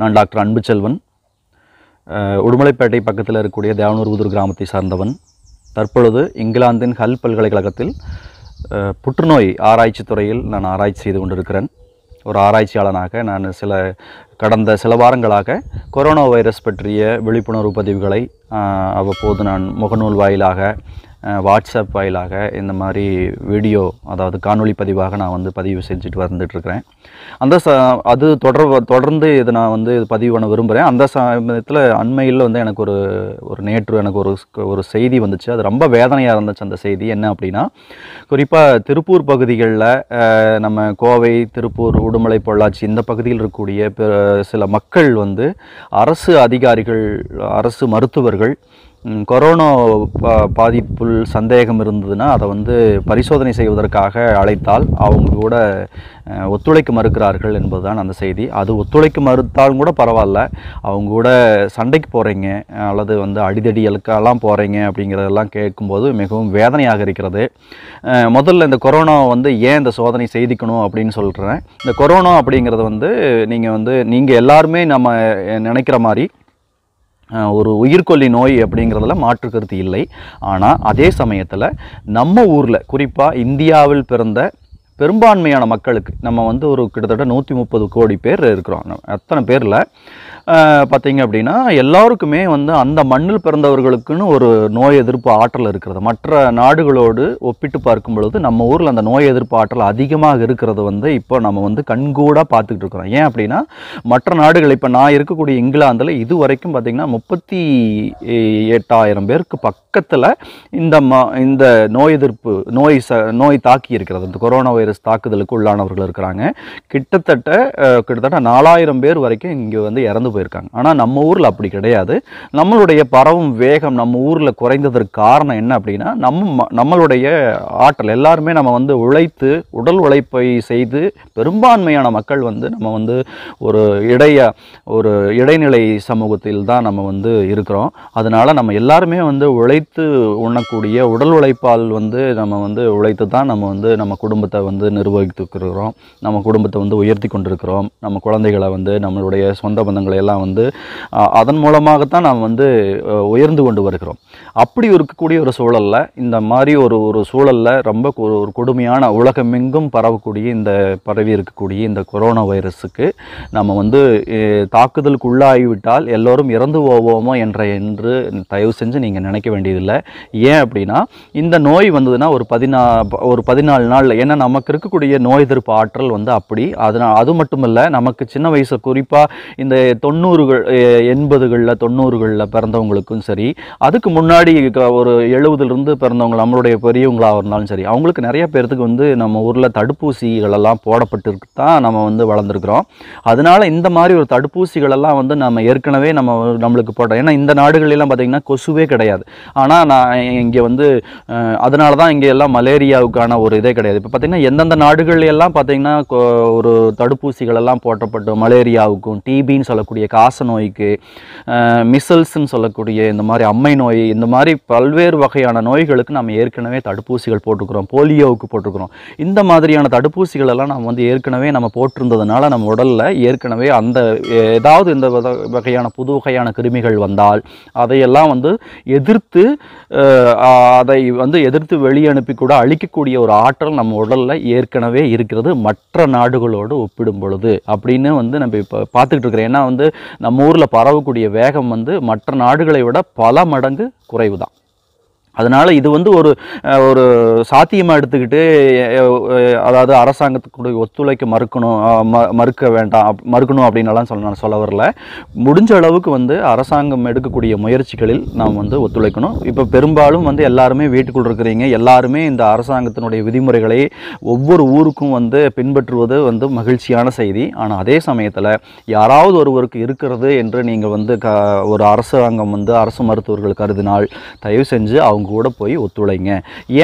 நான் டாக்டர் அன்புச்செல்வன் உடுமலைப்பேட்டை பக்கத்தில் இருக்கக்கூடிய தேவனூர்புதூர் கிராமத்தை சார்ந்தவன். தற்பொழுது இங்கிலாந்தின் ஹல் பல்கலைக்கழகத்தில் புற்றுநோய் ஆராய்ச்சி துறையில் நான் ஆராய்ச்சி செய்து கொண்டிருக்கிறேன். ஒரு ஆராய்ச்சியாளனாக நான் சில கடந்த சில வாரங்களாக கொரோனா வைரஸ் பற்றிய விழிப்புணர்வு பதிவுகளை அவ்வப்போது நான் முகநூல் வாயிலாக வாட்ஸ்அப் வாயிலாக இந்த மாதிரி வீடியோ அதாவது காணொளி பதிவாக நான் வந்து பதிவு செஞ்சுட்டு வந்துட்டுருக்கிறேன். அந்த ச அது தொடர் தொடர்ந்து இதை நான் வந்து பதிவு பண்ண விரும்புகிறேன் அந்த சமயத்தில் அண்மையில் வந்து எனக்கு ஒரு ஒரு நேற்று எனக்கு ஒரு ஒரு செய்தி வந்துச்சு. அது ரொம்ப வேதனையாக இருந்துச்சு அந்த செய்தி. என்ன அப்படின்னா குறிப்பாக திருப்பூர் பகுதிகளில் நம்ம கோவை திருப்பூர் உடுமலை பொள்ளாச்சி இந்த பகுதியில் இருக்கக்கூடிய பிற- சில மக்கள் வந்து அரசு அதிகாரிகள் அரசு மருத்துவர்கள் கொரோனா பா- பாதிப்புள் சந்தேகம் இருந்ததுன்னா அதை வந்து பரிசோதனை செய்வதற்காக அழைத்தால் அவங்க கூட ஒத்துழைக்க மறுக்கிறார்கள் என்பதுதான் அந்த செய்தி. அது ஒத்துழைக்க மறுத்தாலும் கூட பரவாயில்ல. அவங்க கூட சண்டைக்கு போகிறீங்க அல்லது வந்து அடிதடிகளுக்கெல்லாம் போகிறீங்க அப்படிங்கிறதெல்லாம் கேட்கும்போது மிகவும் வேதனையாக இருக்கிறது. முதல்ல இந்த கொரோனா வந்து ஏன் இந்த சோதனை செய்திக்கணும் அப்படின்னு சொல்கிறேன் இந்த கொரோனா அப்படிங்கிறது வந்து நீங்கள் வந்து நீங்கள் எல்லாருமே நம்ம நினைக்கிற மாதிரி ஒரு உயிர்கொல்லி நோய் அப்படிங்கிறதுல மாற்று கருத்து இல்லை. ஆனால் அதே சமயத்தில் நம்ம ஊரில் குறிப்பாக இந்தியாவில் பிறந்த பெரும்பான்மையான மக்களுக்கு நம்ம வந்து ஒரு கிட்டத்தட்ட நூற்றி முப்பது கோடி பேர் இருக்கிறோம். அத்தனை பேரில்? பார்த்தீங்க அப்படின்னா எல்லாருக்குமே வந்து அந்த மண்ணில் பிறந்தவர்களுக்குன்னு ஒரு நோய் எதிர்ப்பு ஆற்றல் இருக்கிறது. மற்ற நாடுகளோடு ஒப்பிட்டு பார்க்கும் பொழுது நம்ம ஊரில் அந்த நோய் எதிர்ப்பு ஆற்றல் அதிகமாக இருக்கிறது வந்து இப்போ நம்ம வந்து கண்கூடாக பார்த்துக்கிட்டு இருக்கிறோம். ஏன் அப்படின்னா மற்ற நாடுகள் இப்போ நான் இருக்கக்கூடிய இங்கிலாந்தில் இது வரைக்கும் பார்த்திங்கன்னா முப்பத்தி எட்டாயிரம் பேருக்கு பக்கத்தில் இந்த ம இந்த நோய் எதிர்ப்பு நோய் ச நோய் தாக்கி இருக்கிறது. இந்த கொரோனா வைரஸ் தாக்குதலுக்கு உள்ளானவர்கள் இருக்கிறாங்க. கிட்டத்தட்ட கிட்டத்தட்ட நாலாயிரம் பேர் வரைக்கும் இங்கே வந்து இறந்து போயிருக்காங்க. ஆனால் நம்ம ஊரில் அப்படி கிடையாது. நம்மளுடைய பரவும் வேகம் நம்ம ஊரில் குறைந்ததற்கு காரணம் என்ன அப்படின்னா நம்ம ம- நம்மளுடைய ஆற்றல் எல்லாருமே நம்ம வந்து உழைத்து உடல் உழைப்பை செய்து பெரும்பான்மையான மக்கள் வந்து நம்ம வந்து ஒரு இடைய ஒரு இடைநிலை சமூகத்தில் தான் நம்ம வந்து இருக்கிறோம். அதனால் நம்ம எல்லாருமே வந்து உழைத்து உண்ணக்கூடிய உடல் உழைப்பால் வந்து நம்ம வந்து உழைத்து தான் நம்ம வந்து நம்ம குடும்பத்தை வந்து நிர்வகித்துக்கிறோம். நம்ம குடும்பத்தை வந்து உயர்த்தி கொண்டிருக்கிறோம். நம்ம குழந்தைகளை வந்து நம்மளுடைய சொந்த பந்தங்களை எல்லாம் வந்து அதன் மூலமாகத்தான் நாம் வந்து உயர்ந்து கொண்டு வருகிறோம். அப்படி இருக்கக்கூடிய ஒரு சூழலில் இந்த மாதிரி ஒரு ஒரு சூழலில் ரொம்ப ஒரு கொடுமையான உலகமெங்கும் பரவக்கூடிய இந்த பரவி இருக்கக்கூடிய இந்த கொரோனா வைரஸுக்கு நம்ம வந்து தாக்குதலுக்கு உள்ளாகிவிட்டால் எல்லோரும் இறந்து போவோமோ என்ற என்று தயவு செஞ்சு நீங்கள் நினைக்க வேண்டியதில்லை. ஏன் அப்படின்னா இந்த நோய் வந்ததுன்னா ஒரு பதினா ஒரு பதினாலு நாள் ஏன்னா நமக்கு இருக்கக்கூடிய நோய் எதிர்ப்பு ஆற்றல் வந்து அப்படி. அதனால் அது மட்டும் இல்லை நமக்கு சின்ன வயசு குறிப்பாக இந்த தொண்ணூறுகள் எண்பதுகளில் தொண்ணூறுகளில் பிறந்தவங்களுக்கும் சரி அதுக்கு முன்னாடி க- ஒரு எழுபதுலேருந்து பிறந்தவங்க நம்மளுடைய பெரியவங்களாக இருந்தாலும் சரி அவங்களுக்கு நிறைய பேர்த்துக்கு வந்து நம்ம ஊரில் தடுப்பூசிகளெல்லாம் போடப்பட்டு தான் நம்ம வந்து வளர்ந்துருக்குறோம். அதனால இந்த மாதிரி ஒரு தடுப்பூசிகளெல்லாம் வந்து நம்ம ஏற்கனவே நம்ம நம்மளுக்கு போட்டோம் ஏன்னா இந்த நாடுகளெல்லாம் பார்த்திங்கன்னா கொசுவே கிடையாது. ஆனால் நான் இங்கே வந்து அதனால தான் இங்கே எல்லாம் மலேரியாவுக்கான ஒரு இதே கிடையாது. இப்போ பார்த்தீங்கன்னா எந்தெந்த நாடுகள் எல்லாம் பார்த்தீங்கன்னா ஒரு தடுப்பூசிகளெல்லாம் போட்டப்பட்டு மலேரியாவுக்கும் டிபின்னு சொல்லக்கூடிய காச நோய்க்கு மிசல்ஸ்ன்னு சொல்லக்கூடிய இந்த மாதிரி அம்மை நோய் இந்த மாதிரி பல்வேறு வகையான நோய்களுக்கு நம்ம ஏற்கனவே தடுப்பூசிகள் போட்டுக்கிறோம் போலியோவுக்கு போட்டுக்கிறோம் இந்த மாதிரியான தடுப்பூசிகள் எல்லாம் நம்ம வந்து ஏற்கனவே நம்ம போட்டிருந்ததுனால நம்ம உடலில் ஏற்கனவே அந்த ஏதாவது இந்த வத- வகையான புது வகையான கிருமிகள் வந்தால் அதையெல்லாம் வந்து எதிர்த்து அதை வந்து எதிர்த்து வெளியனுப்பி கூட அழிக்கக்கூடிய ஒரு ஆற்றல் நம்ம உடலில் ஏற்கனவே இருக்கிறது மற்ற நாடுகளோடு ஒப்பிடும் பொழுது அப்படின்னு வந்து நம்ம இப்போ பார்த்துக்கிட்டு இருக்கிறோம். ஏன்னா வந்து நம்ம ஊரில் பரவக்கூடிய வேகம் வந்து மற்ற நாடுகளை விட பல மடங்கு குறைவு தான் அதனால் இது வந்து ஒரு ஒரு சாத்தியமாக எடுத்துக்கிட்டு அதாவது அரசாங்கத்துக்குடைய ஒத்துழைக்க மறுக்கணும் ம- மறுக்க வேண்டாம் மறுக்கணும் அப்படின்னலாம் சொல்ல நான் சொல்ல வரல. முடிஞ்ச அளவுக்கு வந்து அரசாங்கம் எடுக்கக்கூடிய முயற்சிகளில் நாம் வந்து ஒத்துழைக்கணும். இப்போ பெரும்பாலும் வந்து எல்லாருமே வீட்டுக்குள் இருக்கிறீங்க. எல்லாருமே இந்த அரசாங்கத்தினுடைய விதிமுறைகளை ஒவ்வொரு ஊருக்கும் வந்து பின்பற்றுவது வந்து மகிழ்ச்சியான செய்தி. ஆனால் அதே சமயத்தில் யாராவது ஒருவருக்கு இருக்கிறது என்று நீங்கள் வந்து க ஒரு அரசாங்கம் வந்து அரசு மருத்துவர்கள் கருதினால் தயவு செஞ்சு அவங்க கூட போய் ஒத்துழைங்க.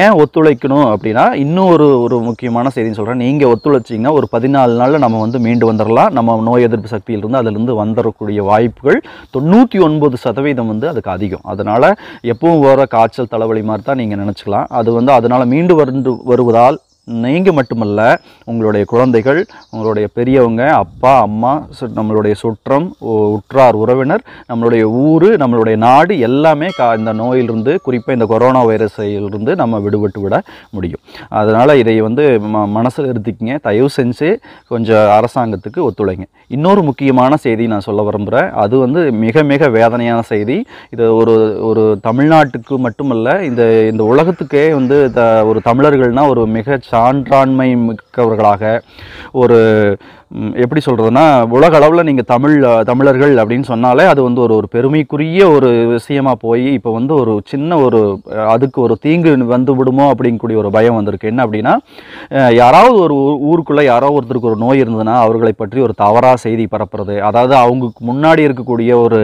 ஏன் ஒத்துழைக்கணும் அப்படின்னா இன்னும் ஒரு ஒரு முக்கியமான செய்தின்னு சொல்கிறேன் நீங்கள் ஒத்துழைச்சிங்கன்னா ஒரு பதினாலு நாளில் நம்ம வந்து மீண்டு வந்துடலாம் நம்ம நோய் எதிர்ப்பு சக்தியிலிருந்து அதிலிருந்து வந்துடக்கூடிய வாய்ப்புகள் தொண்ணூற்றி ஒன்பது சதவீதம் வந்து அதுக்கு அதிகம். அதனால் எப்பவும் வர காய்ச்சல் தலைவலி மாதிரி தான் நீங்கள் நினச்சிக்கலாம். அது வந்து அதனால் மீண்டு வந்து வருவதால் நீங்கள் மட்டுமல்ல உங்களுடைய குழந்தைகள் உங்களுடைய பெரியவங்க அப்பா அம்மா நம்மளுடைய சுற்றம் உற்றார் உறவினர் நம்மளுடைய ஊர் நம்மளுடைய நாடு எல்லாமே கா இந்த நோயிலிருந்து குறிப்பாக இந்த கொரோனா வைரஸிலிருந்து நம்ம விடுபட்டு விட முடியும். அதனால் இதை வந்து ம மனசில் இருத்திக்கிங்க. தயவு செஞ்சு கொஞ்சம் அரசாங்கத்துக்கு ஒத்துழைங்க. இன்னொரு முக்கியமான செய்தி நான் சொல்ல விரும்புகிறேன் அது வந்து மிக மிக வேதனையான செய்தி. இது ஒரு ஒரு தமிழ்நாட்டுக்கு மட்டுமல்ல இந்த இந்த உலகத்துக்கே வந்து த ஒரு தமிழர்கள்னால் ஒரு மிக சான்றாண்மை மிக்கவர்களாக ஒரு எப்படி சொல்கிறதுனா உலக அளவில் நீங்கள் தமிழ் தமிழர்கள் அப்படின்னு சொன்னாலே அது வந்து ஒரு ஒரு பெருமைக்குரிய ஒரு விஷயமாக போய் இப்போ வந்து ஒரு சின்ன ஒரு அதுக்கு ஒரு தீங்கு வந்து விடுமோ அப்படிங்கக்கூடிய ஒரு பயம் வந்திருக்கு. என்ன அப்படின்னா யாராவது ஒரு ஊருக்குள்ளே யாரோ ஒருத்தருக்கு ஒரு நோய் இருந்ததுன்னா அவர்களை பற்றி ஒரு தவறாக செய்தி பரப்புறது. அதாவது அவங்களுக்கு முன்னாடி இருக்கக்கூடிய ஒரு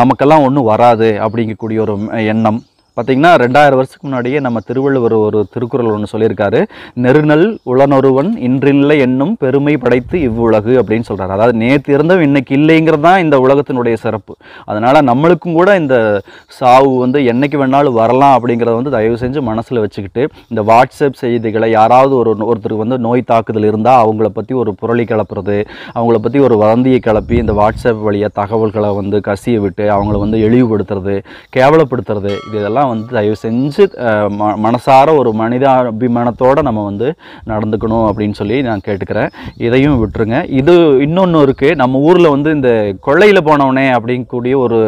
நமக்கெல்லாம் ஒன்றும் வராது அப்படிங்கக்கூடிய ஒரு எண்ணம். பார்த்தீங்கன்னா ரெண்டாயிரம் வருஷத்துக்கு முன்னாடியே நம்ம திருவள்ளுவர் ஒரு திருக்குறள் ஒன்று சொல்லியிருக்காரு. நெருநல் உளனொருவன் இன்றில்லை என்னும் பெருமை படைத்து இவ்வுலகு அப்படின்னு சொல்கிறார் அதாவது நேற்று இருந்தவன் இன்னைக்கு இல்லைங்கிறது தான் இந்த உலகத்தினுடைய சிறப்பு. அதனால் நம்மளுக்கும் கூட இந்த சாவு வந்து என்னைக்கு வேணாலும் வரலாம் அப்படிங்கிறத வந்து தயவு செஞ்சு மனசில் வச்சுக்கிட்டு இந்த வாட்ஸ்அப் செய்திகளை யாராவது ஒரு ஒருத்தருக்கு வந்து நோய் தாக்குதல் இருந்தால் அவங்கள பற்றி ஒரு புரளி கிளப்புறது அவங்கள பற்றி ஒரு வதந்தியை கிளப்பி இந்த வாட்ஸ்அப் வழியாக தகவல்களை வந்து கசிய விட்டு அவங்கள வந்து இழிவுபடுத்துறது கேவலப்படுத்துறது இது இதெல்லாம் வந்து தயவு செஞ்சு ம மனசார ஒரு மனிதாபிமானத்தோடு நம்ம வந்து நடந்துக்கணும் அப்படின்னு சொல்லி நான் கேட்டுக்கிறேன். இதையும் விட்டுருங்க. இது இன்னொன்று இருக்குது நம்ம ஊரில் வந்து இந்த கொள்ளையில் போனவனே அப்படிங்கக்கூடிய ஒரு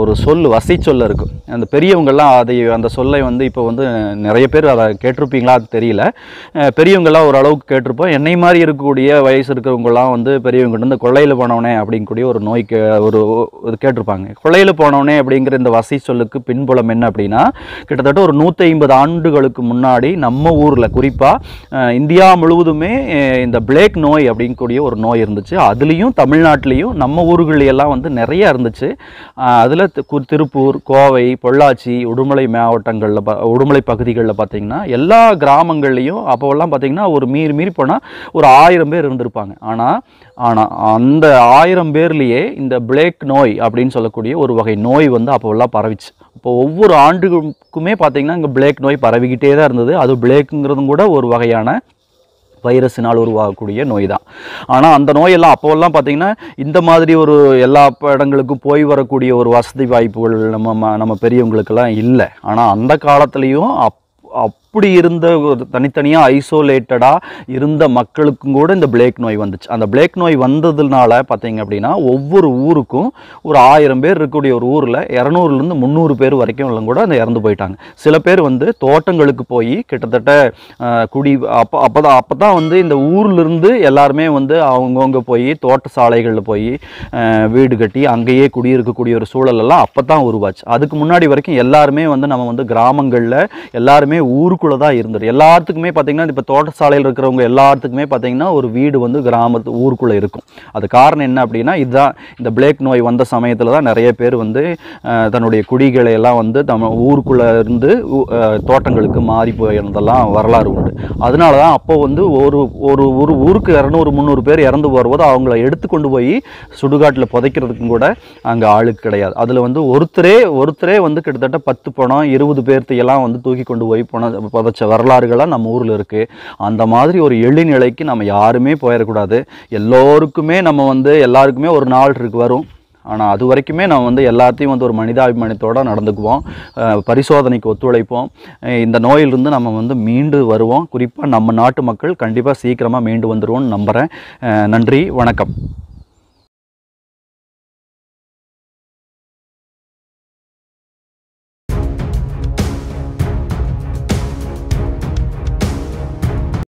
ஒரு சொல் வசை சொல்ல இருக்கும் அந்த பெரியவங்கள்லாம் அதை அந்த சொல்லை வந்து இப்போ வந்து நிறைய பேர் அதை கேட்டிருப்பீங்களா? அது தெரியல. பெரியவங்கள்லாம் ஓரளவுக்கு கேட்டிருப்போம். என்னை மாதிரி இருக்கக்கூடிய வயசு இருக்கிறவங்கலாம் வந்து பெரியவங்க இந்த கொள்ளையில் போனவனே அப்படிங்கக்கூடிய ஒரு நோய்க்கு ஒரு இது கேட்டிருப்பாங்க. கொள்ளையில் போனவனே அப்படிங்கிற இந்த வசை சொல்லுக்கு கோலம் என்ன அப்படின்னா கிட்டத்தட்ட ஒரு நூற்றி ஐம்பது ஆண்டுகளுக்கு முன்னாடி நம்ம ஊரில் குறிப்பாக இந்தியா முழுவதுமே இந்த பிளேக் நோய் அப்படிங்கக்கூடிய ஒரு நோய் இருந்துச்சு. அதுலேயும் தமிழ்நாட்டிலையும் நம்ம ஊர்களையெல்லாம் வந்து நிறைய இருந்துச்சு. அதில் திருப்பூர் கோவை பொள்ளாச்சி உடுமலை மாவட்டங்களில் ப உடுமலை பகுதிகளில் பார்த்தீங்கன்னா எல்லா கிராமங்கள்லேயும் அப்போல்லாம் பார்த்தீங்கன்னா ஒரு மீறி மீறி போனால் ஒரு ஆயிரம் பேர் இருந்திருப்பாங்க. ஆனால் ஆனால் அந்த ஆயிரம் பேர்லேயே இந்த பிளேக் நோய் அப்படின்னு சொல்லக்கூடிய ஒரு வகை நோய் வந்து அப்போல்லாம் பரவிச்சு. இப்போ ஒவ்வொரு ஆண்டுக்குமே பார்த்தீங்கன்னா இங்கே பிளேக் நோய் பரவிக்கிட்டே தான் இருந்தது. அது பிளேக்குங்கிறதும் கூட ஒரு வகையான வைரஸினால் உருவாகக்கூடிய நோய் தான். ஆனால் அந்த நோயெல்லாம் அப்போல்லாம் பார்த்தீங்கன்னா இந்த மாதிரி ஒரு எல்லா இடங்களுக்கும் போய் வரக்கூடிய ஒரு வசதி வாய்ப்புகள் நம்ம நம்ம பெரியவங்களுக்கெல்லாம் இல்லை. ஆனால் அந்த காலத்துலேயும் அப் அப் அப்படி இருந்த ஒரு தனித்தனியாக ஐசோலேட்டடாக இருந்த மக்களுக்கும் கூட இந்த பிளேக் நோய் வந்துச்சு. அந்த பிளேக் நோய் வந்ததுனால பார்த்தீங்க அப்படின்னா ஒவ்வொரு ஊருக்கும் ஒரு ஆயிரம் பேர் இருக்கக்கூடிய ஒரு ஊரில் இரநூறுலேருந்து முந்நூறு பேர் வரைக்கும் எல்லாம் கூட அந்த இறந்து போயிட்டாங்க. சில பேர் வந்து தோட்டங்களுக்கு போய் கிட்டத்தட்ட குடி அப்போ அப்போ தான் அப்போ தான் வந்து இந்த ஊர்லேருந்து எல்லாருமே வந்து அவங்கவுங்க போய் தோட்ட சாலைகளில் போய் வீடு கட்டி அங்கேயே குடியிருக்கக்கூடிய ஒரு சூழலெல்லாம் அப்போ தான் உருவாச்சு. அதுக்கு முன்னாடி வரைக்கும் எல்லாருமே வந்து நம்ம வந்து கிராமங்களில் எல்லாருமே ஊருக்கு ஊருக்குள்ளே தான் இருந்தது. எல்லாத்துக்குமே பார்த்தீங்கன்னா இப்போ தோட்டசாலையில் இருக்கிறவங்க எல்லாத்துக்குமே பார்த்தீங்கன்னா ஒரு வீடு வந்து கிராமத்து ஊருக்குள்ளே இருக்கும். அது காரணம் என்ன அப்படின்னா இதுதான் இந்த பிளேக் நோய் வந்த சமயத்தில் தான் நிறைய பேர் வந்து தன்னுடைய குடிகளை எல்லாம் வந்து தம் ஊருக்குள்ளே இருந்து தோட்டங்களுக்கு மாறி போயிருந்தெல்லாம் வரலாறு உண்டு. அதனால தான் அப்போ வந்து ஒரு ஒரு ஒரு ஊருக்கு இரநூறு முந்நூறு பேர் இறந்து வரும்போது அவங்கள எடுத்து கொண்டு போய் சுடுகாட்டில் புதைக்கிறதுக்கும் கூட அங்கே ஆளுக்கு கிடையாது. அதில் வந்து ஒருத்தரே ஒருத்தரே வந்து கிட்டத்தட்ட பத்து பணம் இருபது பேர்த்தையெல்லாம் வந்து தூக்கி கொண்டு போய் போன புதைச்ச வரலாறுகளாக நம்ம ஊரில் இருக்குது அந்த மாதிரி ஒரு எளிநிலைக்கு நம்ம யாருமே போயிடக்கூடாது எல்லோருக்குமே நம்ம வந்து எல்லாருக்குமே ஒரு நாள் இருக்கு வரும். ஆனால் அது வரைக்குமே நம்ம வந்து எல்லாத்தையும் வந்து ஒரு மனிதாபிமானத்தோடு நடந்துக்குவோம். பரிசோதனைக்கு ஒத்துழைப்போம். இந்த நோயிலிருந்து நம்ம வந்து மீண்டு வருவோம். குறிப்பாக நம்ம நாட்டு மக்கள் கண்டிப்பாக சீக்கிரமாக மீண்டு வந்துருவோம்னு நம்புகிறேன் நன்றி. வணக்கம்.